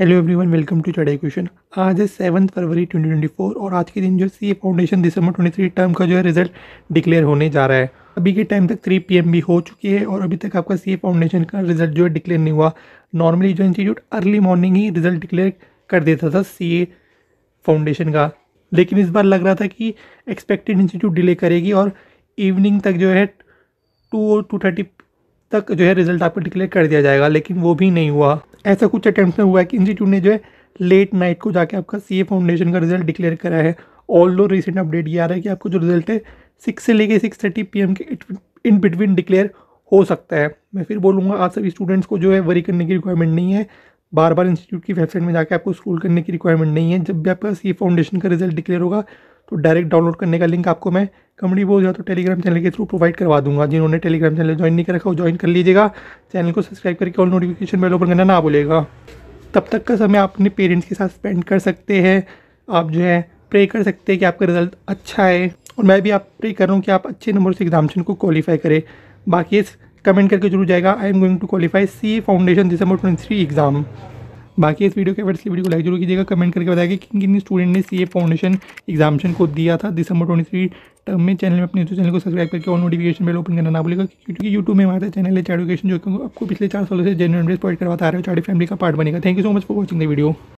Hello everyone welcome to चढ़ाई question आज है सेवन्थ फरवरी 2024 और आज के दिन जो सी ए फाउंडेशन दिसंबर 23 टर्म का जो है रिज़ल्ट डिक्लेयर होने जा रहा है। अभी के टाइम तक 3 पीएम भी हो चुकी है और अभी तक आपका सी ए फाउंडेशन का रिज़ल्ट जो है डिक्लेयर नहीं हुआ। नॉर्मली जो इंस्टीट्यूट अर्ली मॉर्निंग ही रिज़ल्ट डिक्लेयर कर देता था सी ए फाउंडेशन का। लेकिन इस बार लग रहा था कि एक्सपेक्टेड इंस्टीट्यूट डिले करेगी और इवनिंग तक जो है टू और टू थर्टी तक जो है रिज़ल्ट आपको डिक्लेयर कर दिया जाएगा, लेकिन वो भी नहीं हुआ। ऐसा कुछ अटैम्प्ट में हुआ है कि इंस्टीट्यूट ने जो है लेट नाइट को जाके आपका सी फाउंडेशन का रिज़ल्ट डिक्लेयर करा है। ऑल दो रिसेंट अपडेट ये आ रहा है कि आपको जो रिज़ल्ट है सिक्स से लेके सिक्स थर्टी पी के इन बिटवीन डिक्लेयर हो सकता है। मैं फिर बोलूँगा आज सभी स्टूडेंट्स को जो है वरी करने की रिक्वायरमेंट नहीं है। बार बार इंस्टीट्यूट की वेबसाइट में जाकर आपको स्कूल करने की रिक्वायरमेंट नहीं है। जब भी आपका सी फाउंडेशन का रिज़ल्ट डिक्लेयर होगा तो डायरेक्ट डाउनलोड करने का लिंक आपको मैं कमेडी बोल या तो टेलीग्राम चैनल के थ्रू प्रोवाइड करवा दूँगा। जिन्होंने टेलीग्राम चैनल ज्वाइन नहीं कर रखा वो ज्वाइन कर लीजिएगा। चैनल को सब्सक्राइब करके और नोटिफिकेशन बेल ओपन करना ना भूलेगा। तब तक का समय आप अपने पेरेंट्स के साथ स्पेंड कर सकते हैं। आप जो है प्रे कर सकते हैं कि आपका रिज़ल्ट अच्छा है। और मैं भी आप प्रे कर रहा हूँ कि आप अच्छे नंबर से एग्जामेशन को क्वालिफाई करें। बाकी कमेंट करके ज़रूर जाएगा। I am going to qualify C foundation December twenty exam बाकी इस वीडियो के बाद वीडियो को लाइक ज़रूर कीजिएगा कमेंट करके बताएगा कि किन किन स्टूडेंट ने सीए फाउंडेशन एग्जामेशन को दिया था। दिसंबर ट्वेंटी थ्री टर्म में चैनल में अपने चैनल को सब्सक्राइब करके और नोटिफिकेशन बेल ओपन करना ना भूलेगा क्योंकि यूट्यूब में हमारा चैनल है एजुकेशन जो आपको पिछले चार सालों से जेन्यून प्रोवाइड करवाता है चार्डी फैमिली का पार्ट बनेगा। Thank you so much for watching the video